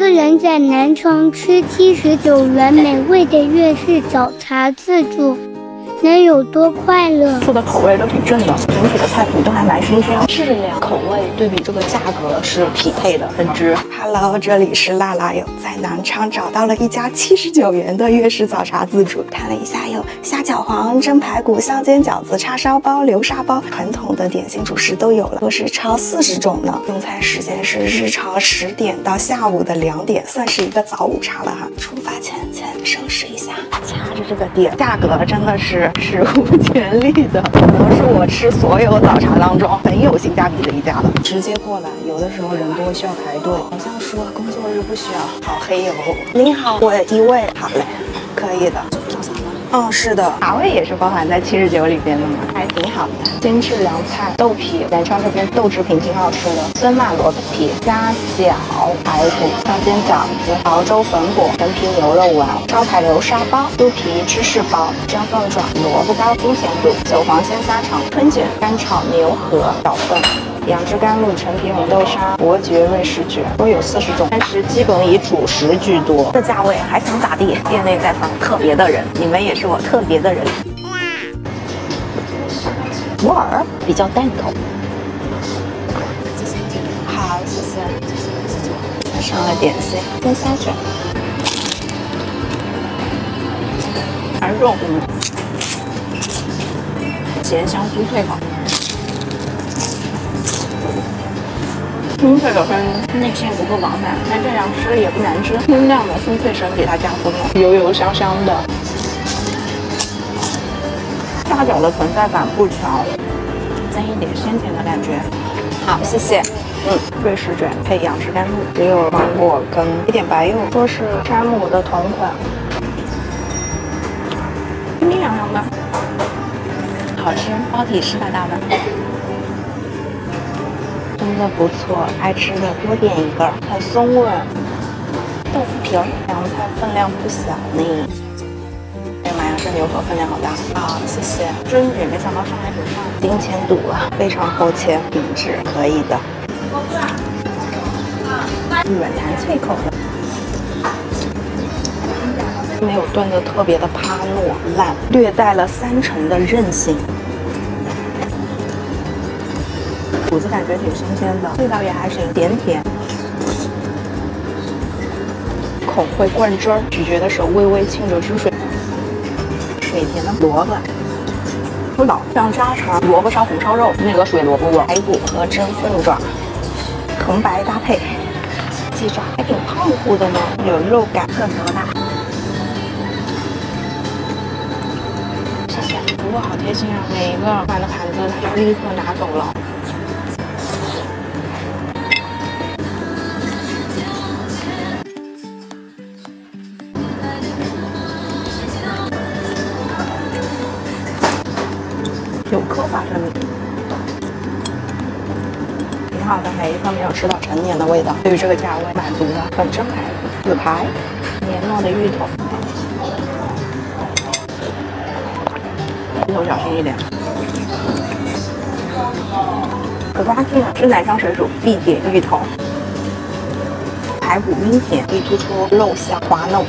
一个人在南昌吃七十九元美味的粤式早茶自助。能有多快乐？做的口味都挺正的，整体的菜品都还蛮新鲜，质量口味对比这个价格是匹配的，很值。Hello，这里是辣辣友，在南昌找到了一家七十九元的粤式早茶自助，看了一下，有虾饺皇、蒸排骨、香煎饺子、叉烧包、流沙包，传统的点心主食都有了，都是超四十种呢。用餐时间是日常十点到下午的两点，算是一个早午茶了哈。出发前先收拾一下，掐着这个点，价格真的是。史无前例的，可能是我吃所有早茶当中很有性价比的一家了。直接过来，有的时候人多需要排队，好像说工作日不需要。好黑哟！您好，我一位。好嘞，可以的。嗯，是的，茶味也是包含在七十九里边的嘛，还挺好的。精致凉菜、豆皮，南昌这边豆制品挺好吃的。酸辣萝卜皮、虾饺、排骨、香煎饺子、潮州粉果、陈皮牛肉丸、招牌流沙包、酥皮芝士包、蒸凤爪、萝卜糕、金钱肚、韭黄鲜虾肠、春卷、干炒牛河、小份。杨枝甘露、陈皮红豆沙、伯爵瑞士卷都有四十种，但是基本以主食居多。这价位还想咋地？店内在放特别的人，你们也是我特别的人。普洱比较淡口。好，谢谢。上了点心，鲜虾卷，还肉，咸香酥脆口。酥脆的声音，内馅不够饱满，但这样吃也不难吃。清亮的酥脆声给它加分了，油油香香的。虾饺的存在感不强，增一点鲜甜的感觉。好，谢谢。嗯，瑞士卷配杨枝甘露，只有芒果跟一点白柚，说是山姆的同款。冰冰凉凉的，好吃，包体湿哒哒的。真的不错，爱吃的多点一个，很松软。豆腐皮儿，凉菜分量不小呢。哎呀妈呀，这牛河分量好大。啊，谢谢。春卷没想到上来很快，金钱肚啊，非常厚切，品质可以的。软弹脆口的，没有炖的特别的趴糯烂，略带了三成的韧性。骨子感觉挺新鲜的，味道也还行，点甜，口会灌汁儿，咀嚼的时候微微沁着汁水，水甜的萝卜，不老像家常萝卜烧红烧肉那个水萝卜，排骨和蒸凤爪，红白搭配，鸡爪还挺胖乎的呢，有肉感，个头大，谢谢，服务好贴心啊，每一个满的盘子他就立刻拿走了。没有吃到陈年的味道。对于这个价位，满足了。粉蒸排骨、紫排、黏糯的芋头，芋头小心一点。可抓劲了，是奶香水煮必点芋头，排骨明显可以突出肉香滑嫩。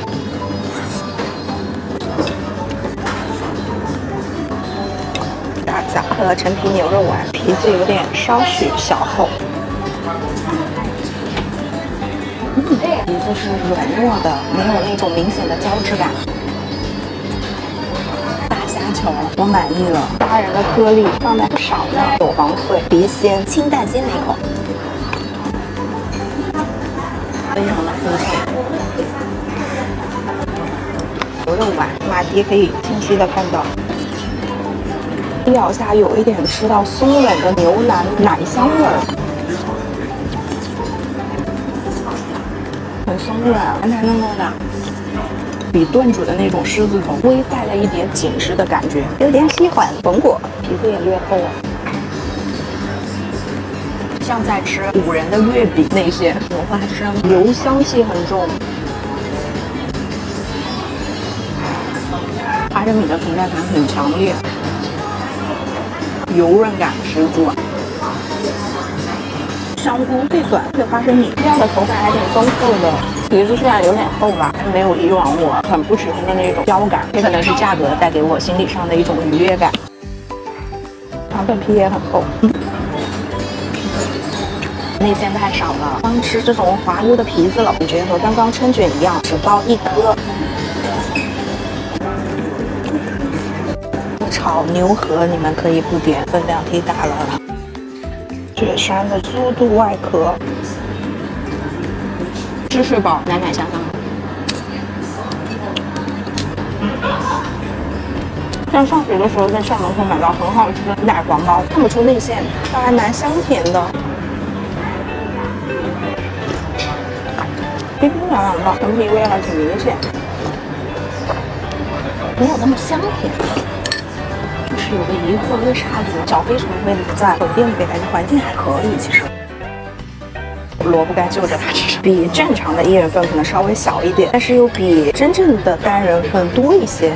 和陈皮牛肉丸，皮子有点稍许小厚，嗯，皮子是软糯的，没有那种明显的胶质感。大虾球，我满意了，虾仁的颗粒放的不少呢，韭黄碎，别鲜，清淡鲜美口，非常的丰盛。牛肉丸，马蹄可以清晰的看到。一咬下，有一点吃到松软的牛腩奶香味儿，很松软，弹弹糯糯的，比炖煮的那种狮子头微带了一点紧实的感觉，有点喜欢。粉果。皮肤也略厚，像在吃古人的月饼，那些有花生。油香气很重，花生米的存在感很强烈。油润感十足，香菇脆短，配花生米，这样的口感还挺丰富的。皮子虽然有点厚吧，但没有以往我很不喜欢的那种胶感，也可能是价格带给我心理上的一种愉悦感。糖粉皮也很厚，内馅太少了，光吃这种滑溜的皮子了，感觉和刚刚春卷一样，只包一颗。炒牛河你们可以不点，分量忒大了。雪山的酥度外壳，芝士堡奶奶香香。像上学的时候在校门口买到很好吃的奶黄包，看不出内馅，但还蛮香甜的，冰冰凉凉的，陈皮味还挺明显，没有那么香甜。就是有个疑惑，为啥子小飞虫的位置不在？酒店里感觉环境还可以，其实。萝卜干就着它吃，比正常的一人份可能稍微小一点，但是又比真正的单人份多一些。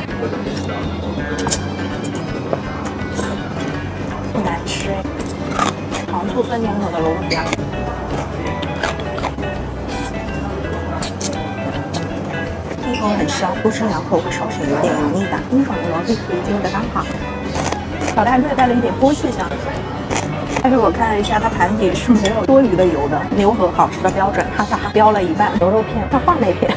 不难吃，糖醋酸甜口的萝卜干，一口很香，多吃两口会稍显有点油腻感，清爽的萝卜皮煎的刚好。烤蛋略带了一点锅气香，但是我看了一下，它盘底是没有多余的油的。牛河好吃的标准，哈哈，标了一半，牛肉片它换了一片。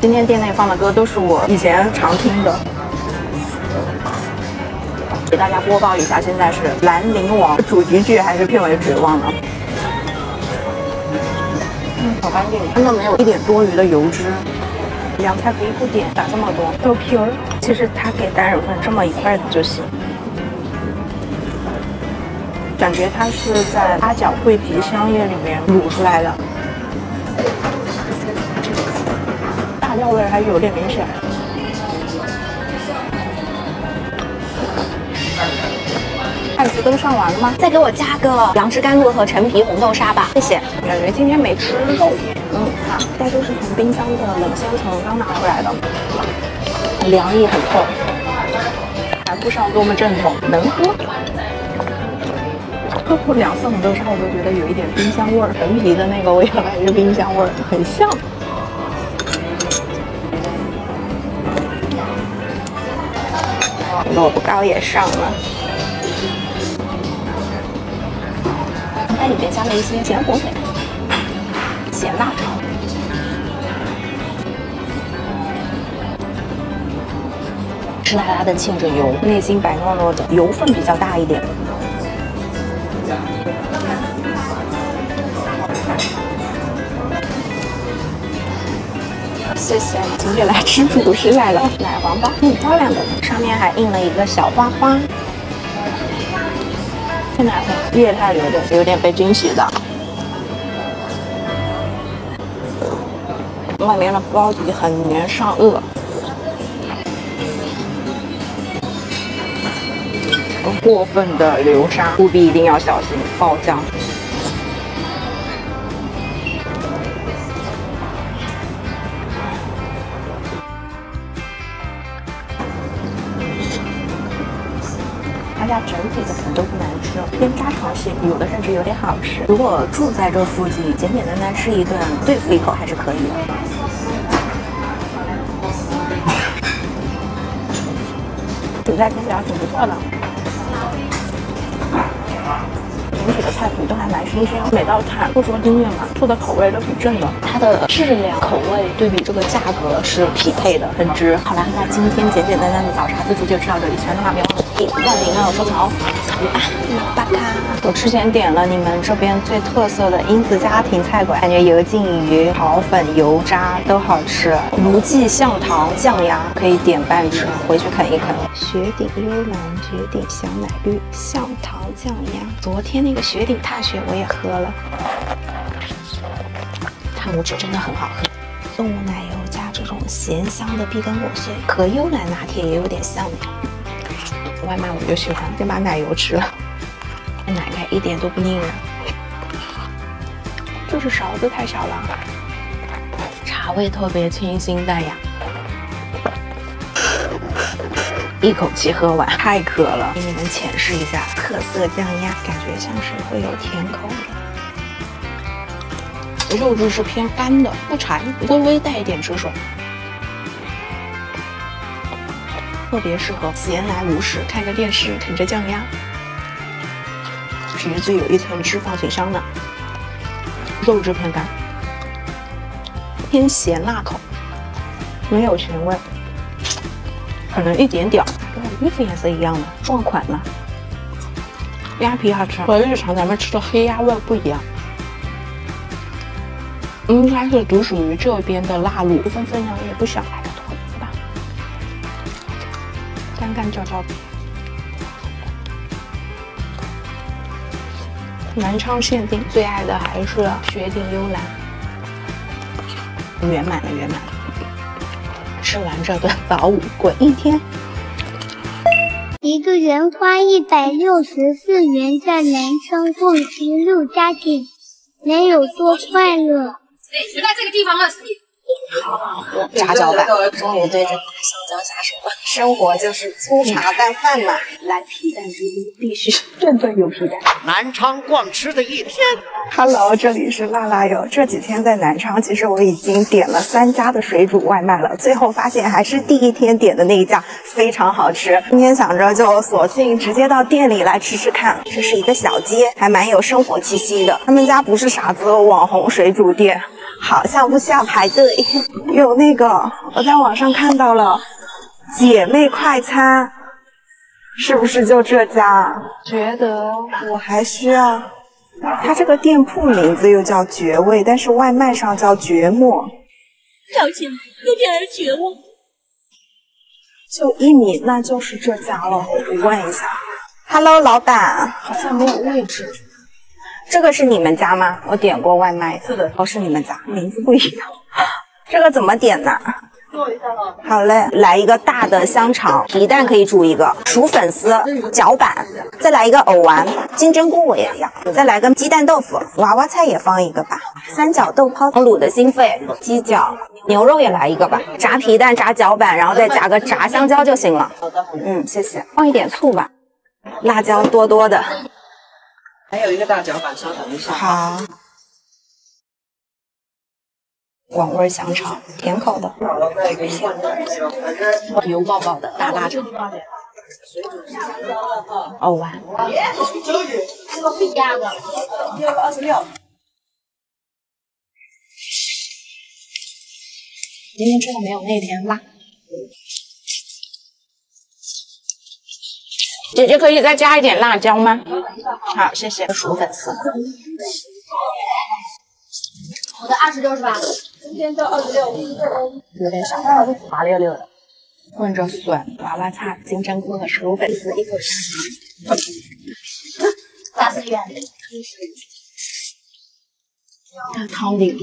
今天店内放的歌都是我以前常听的，给大家播报一下，现在是《兰陵王》主题曲还是片尾曲忘了。嗯，好干净，真的没有一点多余的油脂。凉菜可以不点，打这么多豆皮儿，其实他给单人份这么一块子就行。感觉它是在八角、桂皮、香叶里面卤出来的，大料味还有点明显。菜子都上完了吗？再给我加个杨枝甘露和陈皮红豆沙吧，谢谢。感觉今天没吃肉。嗯，好，该都是从冰箱的冷鲜层刚拿出来的，凉意很透，还不上多么正统，能喝。喝过两次红豆沙，我都觉得有一点冰箱味儿，陈皮的那个味道还是冰箱味儿，很像。萝卜糕也上了，它里面加了一些咸火腿。咸辣湿哒哒的沁着油，内心白糯糯的，油分比较大一点。谢谢，今天来吃主食来了，奶黄包，挺漂亮的，上面还印了一个小花花。这奶黄液态有点，有点被惊喜的。外面的包底很粘上颚，过分的流沙，务必一定要小心爆浆。大家整体的粉都不难吃，偏家常些，有的甚至有点好吃。如果住在这附近，简简单单吃一顿，对付一口还是可以的。韭菜煎饺挺不错的，整体的菜品都还蛮新鲜，每道菜不说惊艳嘛，做的口味都挺正的，它的质量口味对比这个价格是匹配的，很值。好啦，那今天简简单单的早茶自助就吃到这里，喜欢的话别忘了点赞、评论、收藏哦。啊，巴卡，我之前点了你们这边最特色的英子家庭菜馆，感觉油浸鱼、炒粉、油炸都好吃。卢记象糖酱鸭可以点半只，回去啃一啃。雪顶幽兰、雪顶小奶绿、象糖酱鸭，昨天那个雪顶踏雪我也喝了，看拇指真的很好喝。动物奶油加这种咸香的碧根果碎，和幽兰拿铁也有点像。外卖我就喜欢先把奶油吃了，奶盖一点都不腻人，就是勺子太小了。茶味特别清新淡雅。一口气喝完，太渴了。给你们浅试一下特色酱鸭，感觉像是会有甜口的。肉质是偏干的，不柴，微微带一点汁水，特别适合闲来无事看着电视啃着酱鸭。皮子有一层脂肪，挺香的，肉质偏干，偏咸辣口，没有咸味。可能一点点，跟衣服颜色一样的撞款了。鸭皮好吃，和日常咱们吃的黑鸭味不一样。应该是独属于这边的辣卤，分分量也不小，干干焦焦的。南昌限定，最爱的还是雪顶幽兰，圆满了，圆满了。吃完这顿早午滚一天，一个人花一百六十四元在南昌逛十六家店，能有多快乐？就在这个地方了，炸脚板，终于对这大香蕉下手了。生活就是粗茶淡饭嘛，来皮蛋之都必须 顿顿有皮蛋。南昌逛吃的一天，Hello，这里是辣辣油。这几天在南昌，其实我已经点了三家的水煮外卖了，最后发现还是第一天点的那一家非常好吃。今天想着就索性直接到店里来吃吃看。这是一个小街，还蛮有生活气息的。他们家不是傻子网红水煮店。好像不需要排队，有那个我在网上看到了姐妹快餐，是不是就这家？觉得我还需要，它这个店铺名字又叫绝味，但是外卖上叫绝末。表情有点儿绝望。就一米，那就是这家了。我问一下，Hello，老板，好像没有位置。这个是你们家吗？我点过外卖，是的，哦，是你们家，名字不一样。这个怎么点呢？做一下好嘞，来一个大的香肠，皮蛋可以煮一个，薯粉丝、脚板，再来一个藕丸，金针菇我也要，再来个鸡蛋豆腐，娃娃菜也放一个吧，三角豆泡，卤的心肺，鸡脚，牛肉也来一个吧，炸皮蛋，炸脚板，然后再加个炸香蕉就行了。好的，嗯，谢谢，放一点醋吧，辣椒多多的。还有一个大脚板，稍等一下。好，广味香肠，甜口的，油爆爆的大腊肠，藕丸。这个不加的，六个二十六。今天吃的没有那天辣。姐姐可以再加一点辣椒吗？好，谢谢。薯粉丝，我的，二十六是吧？今天就二十六，有点少，滑溜溜的。混着笋、娃娃菜、金针菇和薯粉丝一口吃。大四元。大汤底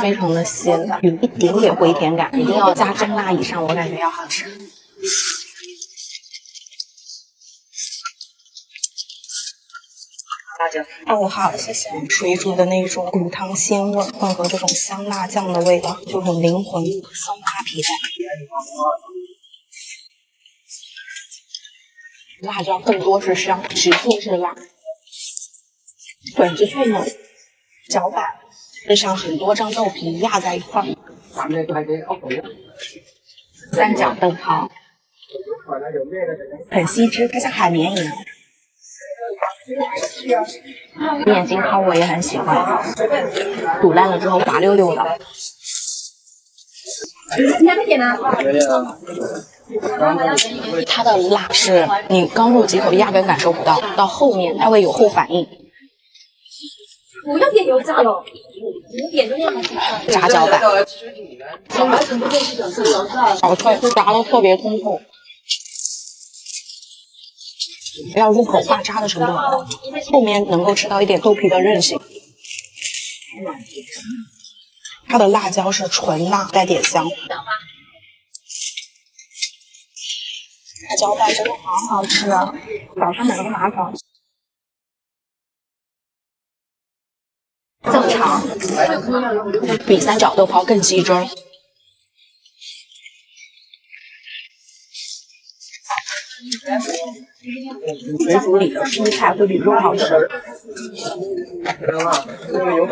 非常的鲜，有一点点回甜感，一定要加真辣以上，我感觉要好吃。辣椒哦，好，谢谢。水煮的那种骨汤鲜味，混合这种香辣酱的味道，就很灵魂。松花皮蛋，辣椒更多是香，局部是辣。粉子脆呢，脚板就像很多张豆皮压在一块。三角豆泡，很吸汁，它像海绵一样。面筋汤我也很喜欢，煮烂了之后滑溜溜的。它的辣是你刚入几口压根感受不到，到后面它会有后反应。不要点油炸了，你点就那样炸脚板，好脆，炸的特别通透。不要入口化渣的程度，后面能够吃到一点豆皮的韧性。它的辣椒是纯辣，带点香。辣椒拌真的好好吃啊！早上买了个麻肠。正常，比三角豆泡更吸汁。水煮里的蔬菜会比肉好吃。我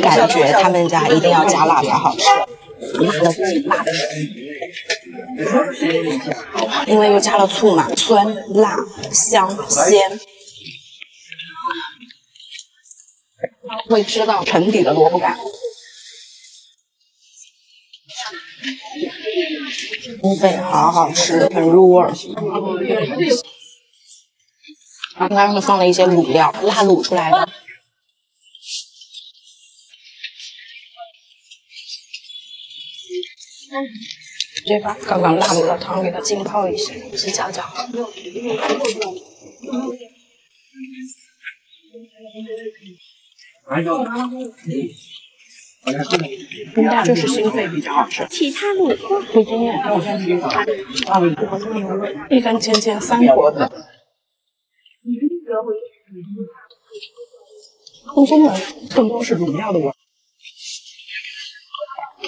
感觉他们家一定要加辣才好吃，辣的不行，辣的是，因为又加了醋嘛，酸、辣、香、鲜，会吃到沉底的萝卜干。乌贝好好吃，很入味儿。然后他们放了一些卤料，辣卤出来的。直接把刚刚辣卤的汤给它浸泡一下，鸡搅搅。应该就是心肺比较好吃。其他卤不经验，我先吃啊，一根尖尖三坨的。空心的更多是卤料的味儿。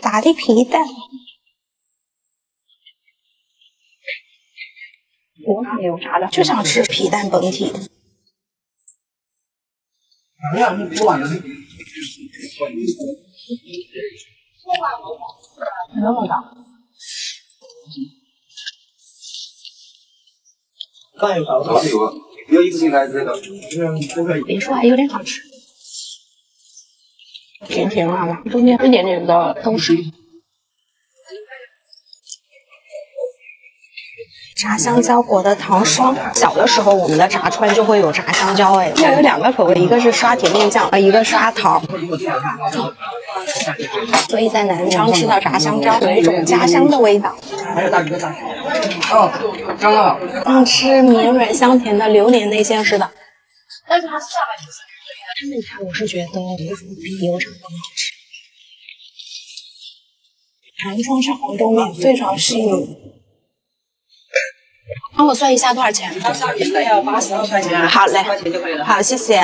打的皮蛋，我哪有炸的？就想吃皮蛋本体。那么大。放一勺都是有，要一的，都可以。别说还有点好吃，甜甜辣辣，中间一点点的豆豉。炸香蕉裹的糖霜，小的时候我们的炸串就会有炸香蕉，哎，它有两个口味，一个是刷甜面酱，呃，一个刷糖。所以在南昌吃到炸香蕉，有一种家乡的味道。还有大鱼的大哦，张了。像吃绵软香甜的榴莲内馅似的。但是它是下半年他们家我是觉得比油炸更好吃。南昌是黄豆面非常细腻。帮我算一下多少钱？应该要八十多块钱。好嘞，块钱就可以了。好，谢谢。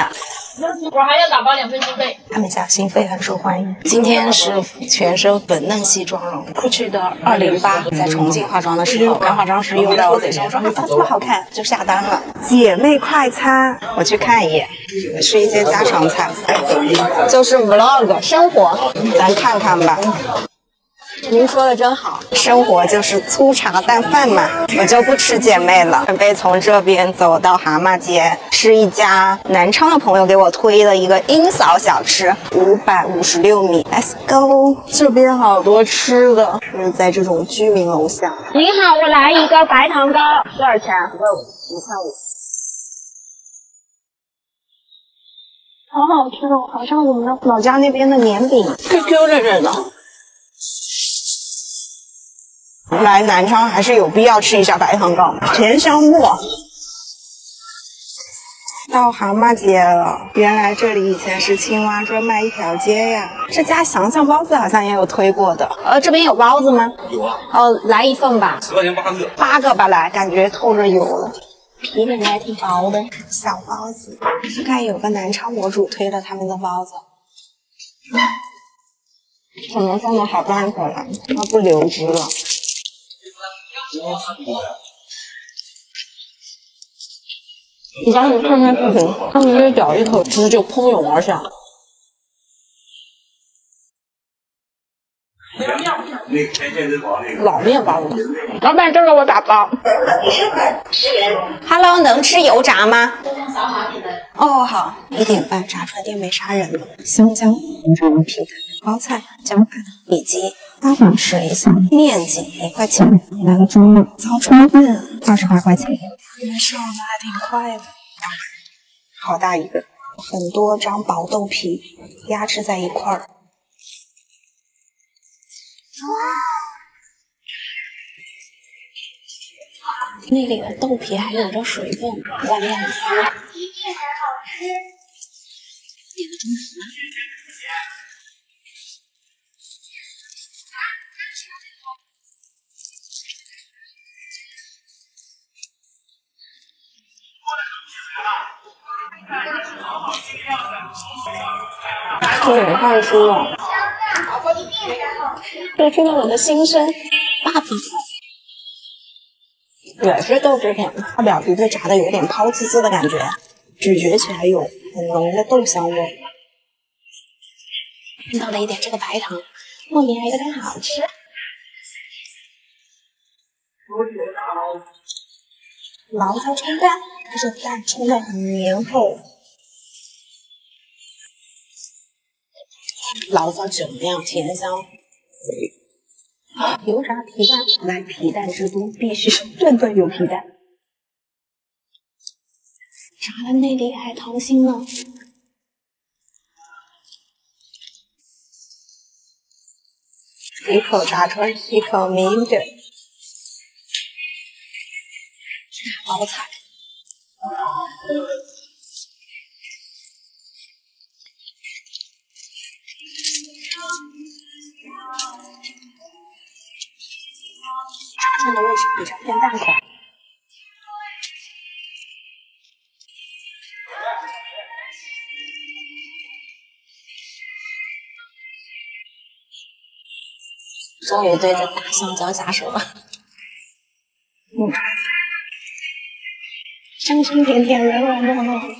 我还要打包两份心肺。他们家心肺很受欢迎。今天是全身粉嫩系妆容，GUCCI 的二零八，在重庆化妆的时候，刚化妆师用在我嘴上，说咋这么好看，就下单了。姐妹快餐，我去看一眼，吃一些家常菜，就是 vlog 生活，咱看看吧。您说的真好，生活就是粗茶淡饭嘛。我就不吃姐妹了，准备从这边走到蛤蟆街，吃一家南昌的朋友给我推的一个英嫂小吃，五百五十六米，Let's go。这边好多吃的，是在这种居民楼下。您好，我来一个白糖糕，多少钱？五块五，五块五。好好吃哦，好像我们老家那边的年饼，Q Q 着着的。来南昌还是有必要吃一下白糖糕，甜香糯？到蛤蟆街了，原来这里以前是青蛙专卖一条街呀。这家祥祥包子好像也有推过的，呃，这边有包子吗？有啊，哦，来一份吧，十块钱八个。八个吧，来，感觉透着油了，皮感觉还挺薄的，小包子。看有个南昌博主推了他们的包子，可能放了好半会了，它不流汁了。你刚才看那视频，他们这咬一口汁就喷涌而下。老面包了，老板这个我打包。Hello，能吃油炸吗？哦，好。一点半，炸串店没啥人了。香蕉、红烧皮蛋、包菜、姜饭以及八宝试一下，面筋一块钱，来个。猪肉糟川饭二十八块钱。没事，我们还挺快的。好大一个，很多张薄豆皮压制在一块儿。哇那里的豆皮还有着水分，外面很酥。这也太酥了，这出了我的心声，爸爸。也是豆制品，它表皮被炸的有点抛滋滋的感觉，咀嚼起来有很浓的豆香味。倒了一点这个白糖，莫名还有点好吃。醪糟冲蛋，这蛋冲的很绵厚。醪糟酒酿甜香，油炸皮蛋，来皮蛋之都必须顿顿有皮蛋。炸的内里还溏心呢。一口炸出一口名卷。包菜。炸的位置比较偏淡口。终于对着大香蕉下手了。嗯。香香甜甜，软软糯糯。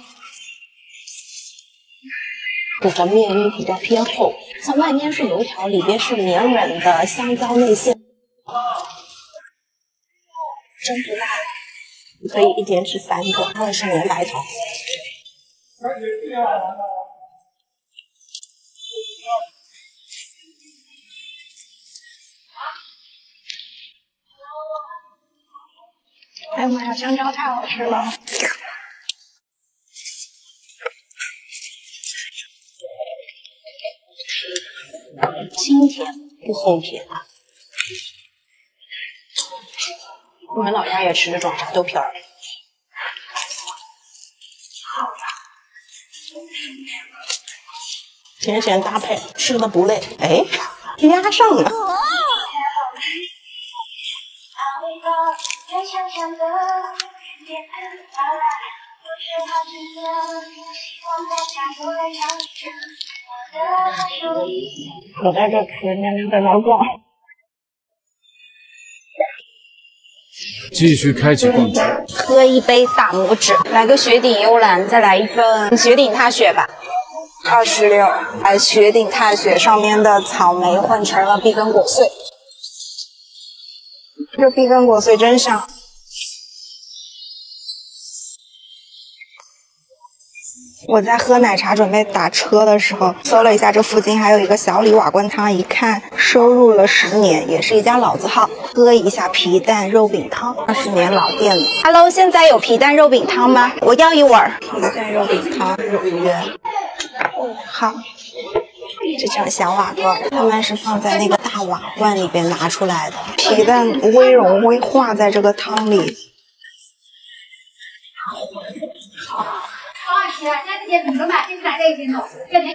这个面衣比较偏厚，像外面是油条，里边是绵软的香蕉内馅。真不辣，可以一天吃三个。它的是绵白头。哎呀妈呀，香蕉太好吃了！今天不齁甜。我们老家也吃这种炸豆皮儿，甜咸搭配，吃的不累。哎，压上了。我在这吃，娘娘在那逛。继续开启逛街。喝一杯大拇指，来个雪顶幽兰，再来一份雪顶踏雪吧。二十六，来雪顶踏雪上面的草莓换成了碧根果碎，这碧根果碎真香。我在喝奶茶准备打车的时候，搜了一下这附近还有一个小李瓦罐汤，一看收入了十年，也是一家老字号。喝一下皮蛋肉饼汤，二十年老店了。Hello，现在有皮蛋肉饼汤吗？我要一碗皮蛋肉饼汤，肉圆。好，这种小瓦罐，他们是放在那个大瓦罐里边拿出来的，皮蛋微融微化在这个汤里。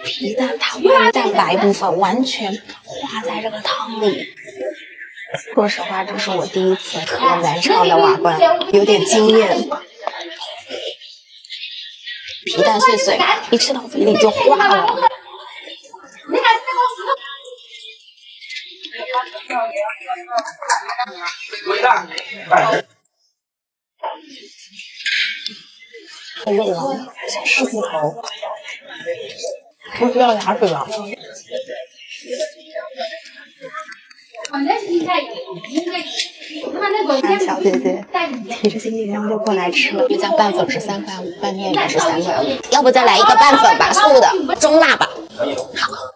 皮蛋它外蛋白部分完全化在这个汤里。说实话，这是我第一次喝南昌的瓦罐，有点惊艳。皮蛋碎碎，一吃到嘴里就化了。肉了，像狮子头，不需要牙齿了？看小姐姐提着行李箱就过来吃了，这家拌粉是三块五，拌面也是三块五，要不再来一个拌粉吧，素的，中辣吧？好。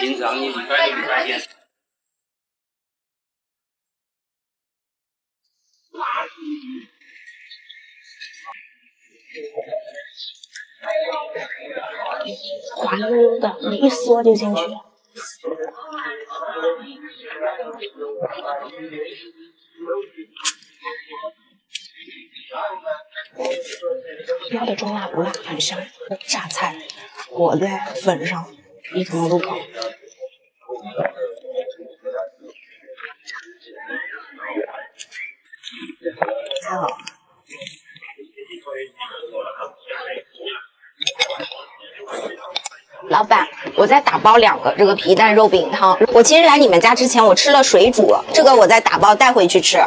平常你礼拜六礼拜天。滑溜溜的，你一缩就进去。要的中辣不辣，很香。榨菜裹在粉上，你怎么都跑？太好。老板，我再打包两个这个皮蛋肉饼汤。我其实来你们家之前，我吃了水煮，这个我再打包带回去吃。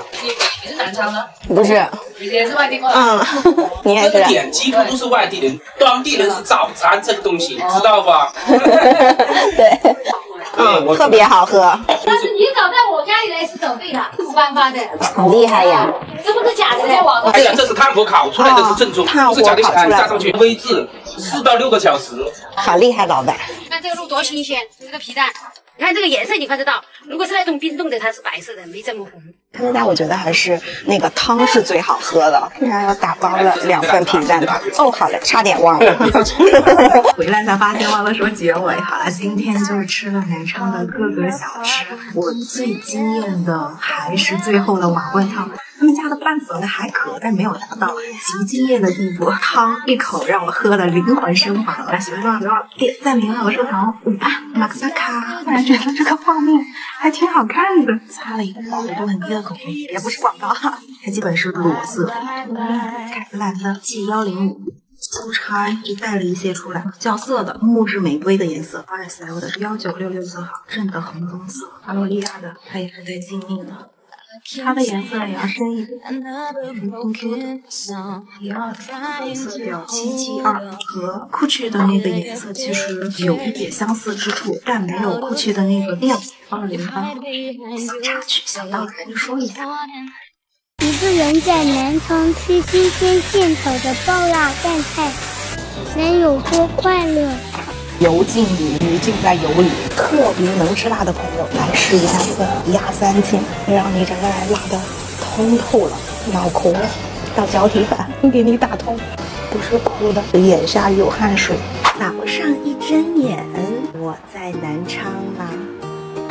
你是南昌的？不是，也是外地过来。嗯，你也这个是。点几乎都是外地人，当地人是早餐这个东西，知道吧？对，嗯，特别好喝，但是你早在我家里来是走对的，五八八的，很厉害呀。这不是假的，在网上。哎呀，这是炭火烤出来的，是正宗，哦炭火不是假的，烤出来的加上去微制四到六个小时。好厉害，老板。你看这个肉多新鲜，这个皮蛋，你看这个颜色，你看得到。如果是那种冰冻的，它是白色的，没这么红。现在我觉得还是那个汤是最好喝的。然要打包了两份皮蛋汤。哦，好嘞，差点忘了。回来才发现忘了说结尾。好了，今天就是吃了南昌的各个小吃，我最惊艳的还是最后的瓦罐汤。他们家的拌粉呢还可，但没有达到极惊艳的地步。汤一口让我喝的灵魂升华了。喜欢的话别忘了点赞、评论和收藏哦。午安，马克萨卡。突然觉得这个画面还挺好看的，擦了一个饱和度很低的口红，也不是广告哈，它基本是裸色。凯姿兰的 G 幺零五。出差就带了一些出来，较色的木质玫瑰的颜色，YSL 的幺九六六色号，正的红棕色，阿洛利亚的它也是在静谧的，它的颜色也要深一点，冬 Q 的幺色调七七二和酷趣的那个颜色其实有一点相似之处，但没有酷趣的那个亮。二零八小插曲，想到了就说一下。一个人在南昌吃新鲜现炒的爆辣拌菜，能有多快乐？油浸鱼，鱼浸在油里，特别能吃辣的朋友来试一下这个鸭三进，会让你整个人辣的通透了，脑壳到脚底板给你打通，不是哭的，眼下有汗水。早上一睁眼，我在南昌啦。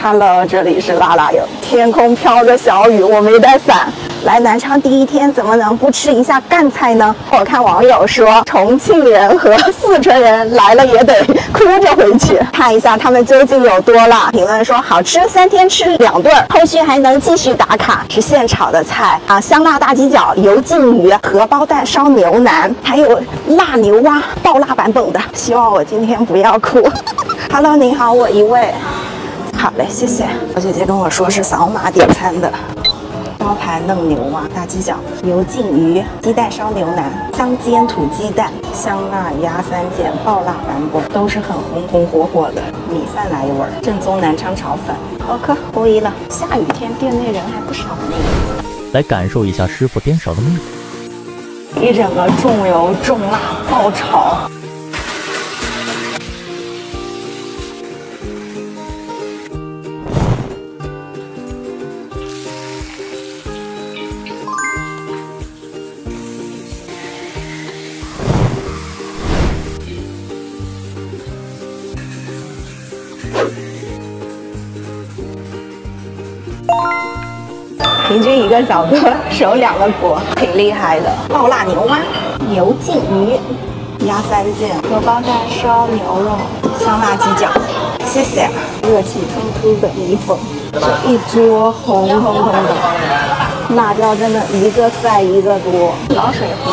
Hello，这里是辣辣油，天空飘着小雨，我没带伞。来南昌第一天，怎么能不吃一下赣菜呢？我看网友说，重庆人和四川人来了也得哭着回去，看一下他们究竟有多辣。评论说好吃，三天吃两顿，后续还能继续打卡。是现炒的菜啊，香辣大鸡脚、油浸鱼、荷包蛋烧牛腩，还有辣牛蛙爆辣版本的。希望我今天不要哭。Hello，您好，我一位。好嘞，谢谢。小姐姐跟我说是扫码点餐的。招牌嫩牛蛙、大鸡脚、牛浸鱼、鸡蛋烧牛腩、香煎土鸡蛋、香辣鸭三件、爆辣版本，都是很红红火火的，米饭来一碗，正宗南昌炒粉。OK，可以了。下雨天店内人还不少呢。来感受一下师傅颠勺的魅力。一整个重油重辣爆炒。个小哥手两个锅，挺厉害的。爆辣牛蛙、油浸鱼、鸭三件、荷包蛋烧牛肉、香辣鸡脚，谢谢。热气腾腾的米粉，这一桌红彤彤的，辣椒真的一个赛一个多。老水喝。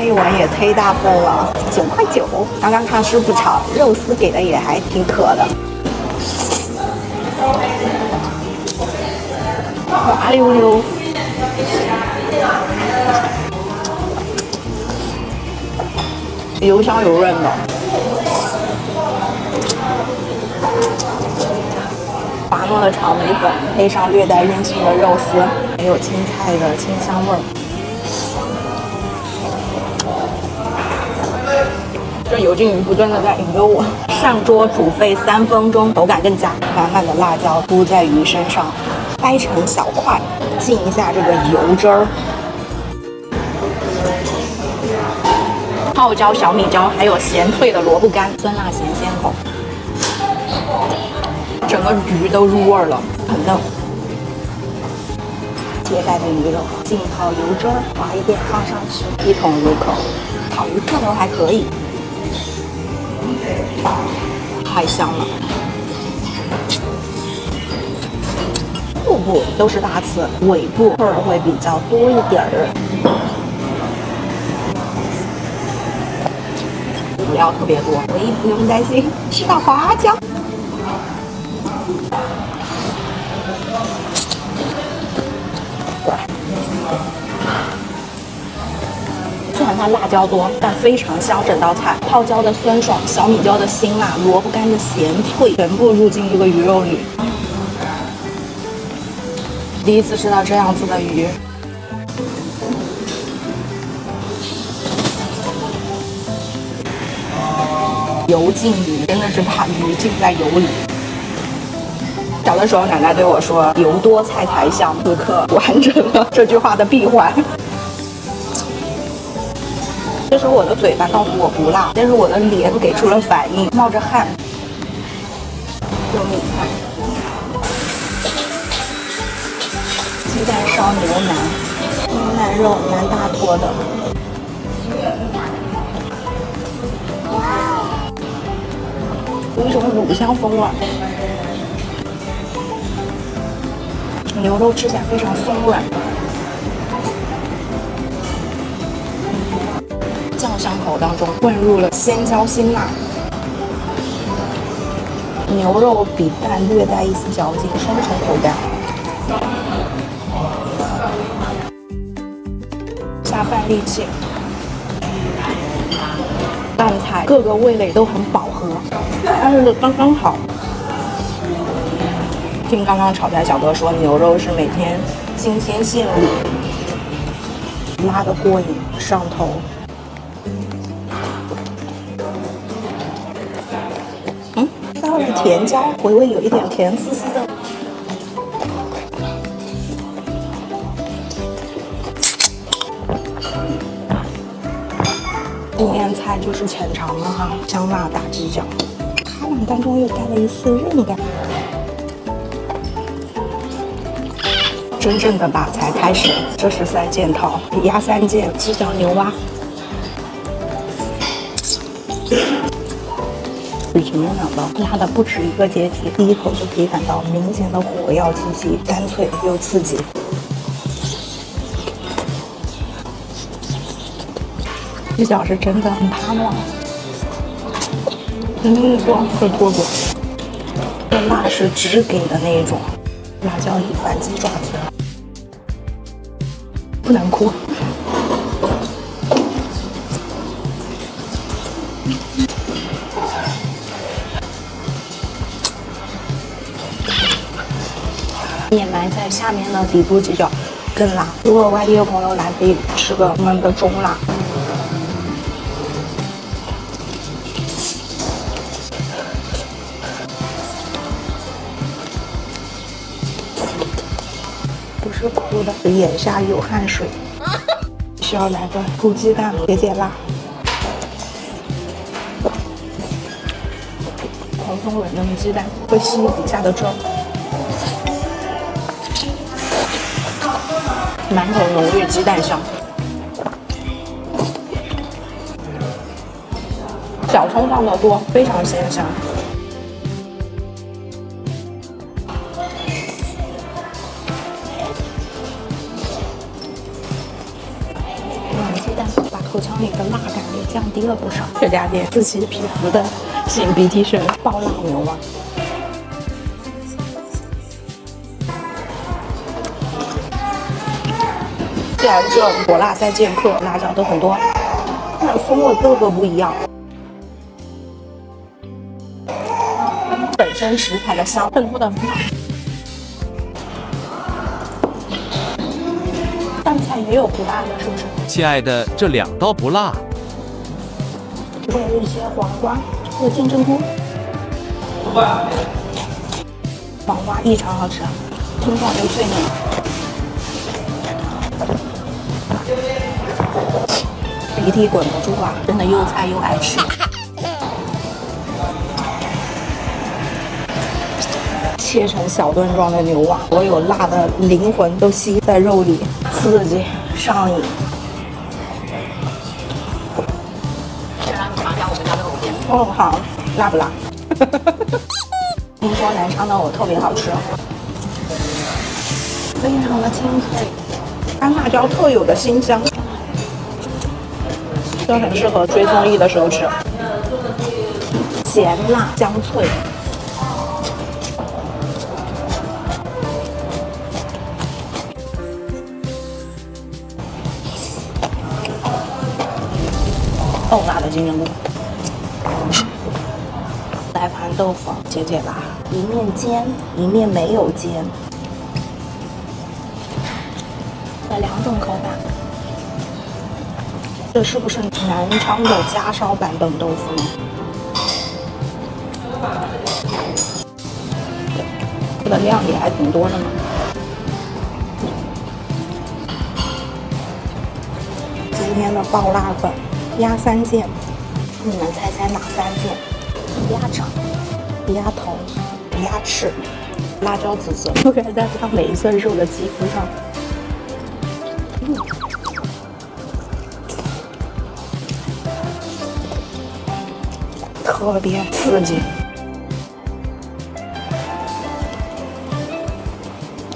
这一碗也忒大份了，九块九。刚刚看师傅炒肉丝给的也还挺可的，滑溜溜。油香油润的，滑糯的炒米粉配上略带烟熏的肉丝，还有青菜的清香味儿。这油浸鱼不断的在引诱我，上桌煮沸三分钟，口感更佳，满满的辣椒铺在鱼身上，掰成小块，浸一下这个油汁儿。泡椒、小米椒，还有咸脆的萝卜干，酸辣咸鲜口，整个鱼都入味了，很嫩。切开的鱼肉浸泡油汁儿，滑一点放上去，一同入口。烤鱼个头还可以。太香了，腹部都是大刺，尾部刺儿会比较多一点儿。不要特别多，唯一不用担心吃到花椒。虽然它辣椒多，但非常香。整道菜，泡椒的酸爽，小米椒的辛辣，萝卜干的咸脆，全部入进这个鱼肉里。第一次吃到这样子的鱼。油浸鱼，真的是把鱼浸在油里。小的时候，奶奶对我说：“油多菜才香。”此刻完成了这句话的闭环。这时候我的嘴巴告诉我不辣，但是我的脸给出了反应，冒着汗。有米饭，鸡蛋烧牛腩，牛腩肉蛮大坨的。有一种乳香风味，牛肉吃起来非常松软，当中混入了鲜椒辛辣，牛肉比蛋略带一丝嚼劲，双重口感，下饭利器。饭菜各个味蕾都很饱和，但是刚刚好。听刚刚炒菜小哥说，牛肉是每天新鲜现卤，拉的过瘾上头。到了甜椒，回味有一点甜丝丝的。今天菜就是浅尝了哈，香辣大鸡脚，开朗当中又带了一丝韧感。真正的大菜开始，这是三件套，鸭三件，鸡脚牛蛙。已经没想到，辣的不止一个阶梯，第一口就可以感到明显的火药气息，干脆又刺激。这脚是真的很怕辣，嗯，哇，很脱骨。这辣是直给的那一种，辣椒里反鸡爪子，不能哭。面埋在下面的底部鸡脚更辣。如果外地的朋友来，可以吃个我们的中辣。不是哭的，眼下有汗水，需要来个煮鸡蛋解解辣。蓬松软嫩的鸡蛋会吸底下的汁，满口浓郁鸡蛋香，小葱放的多，非常鲜香。鸡蛋把口腔里的辣感也降低了不少。这家店自起皮肤的擤鼻涕声，爆辣牛蛙。然这火辣三剑客，辣椒都很多，但风味各个不一样。本身食材的香衬托的很好。饭菜也有不辣的，是不是？亲爱的，这两道不辣。这边有一些黄瓜和金针菇。黄瓜异常好吃，清爽又脆嫩。鼻涕滚不住啊，真的又菜又爱吃。切成小段状的牛蛙，所有辣的灵魂都吸在肉里，刺激上瘾。哦，好，辣不辣？听说南昌的藕特别好吃，非常的清脆，干辣椒特有的辛香，就很适合追综艺的时候吃，咸辣香脆。爆辣的金针菇，来盘豆腐解解辣，一面煎，一面没有煎，的两种口感。这是不是南昌的家烧版本豆腐呢？这个量也还挺多的呢。今天的爆辣粉。鸭三件，你们猜猜哪三件？鸭肠、鸭头、鸭翅，辣椒紫色，就可以在它每一寸肉的肌肤上，嗯，特别刺激。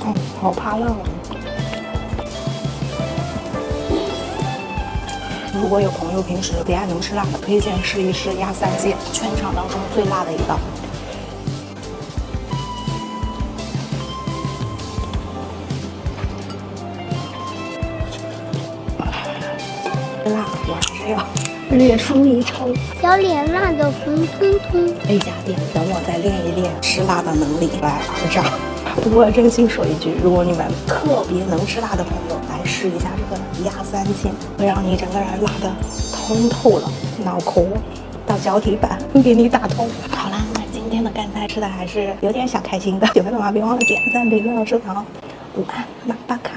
哦，好怕辣。如果有朋友平时不爱能吃辣的，推荐试一试鸭三件，全场当中最辣的一道。辣，我还是要略输一筹。小脸辣的红彤彤。这家店等我再练一练吃辣的能力来而涨。不过真心说一句，如果你们特别能吃辣的朋友，来试一下这个鸭三件，会让你整个人辣的通透了，脑壳到脚底板都给你打通。好啦，那今天的干菜吃的还是有点小开心的，喜欢的话别忘了点赞、评论、收藏。午安，喇叭卡，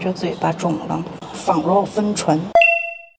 这嘴巴肿了，仿若分唇。